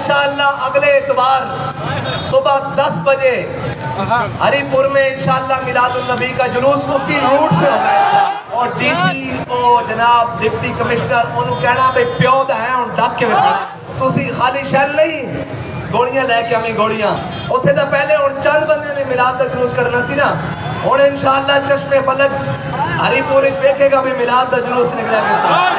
इंशाल्लाह अगले इतवार सुबह 10 बजे हरिपुर में इंशाल्लाह मिलादुलनबी का जुलूस उसी रूट से होगा और डीसी ओ जनाब डिप्टी कमिश्नर, उन्होंने कहना भी प्यो है हूँ डक के तुम खाली शैल नहीं, गोलियाँ लेके आवी गोलियाँ। उत्थे तो पहले हूँ चंद बंदे ने मिलाद का जुलूस करना सी ना। हूँ इन चश्मे फलक हरिपुर वेखेगा भी मिलाद का जुलूस निकला किस तरह।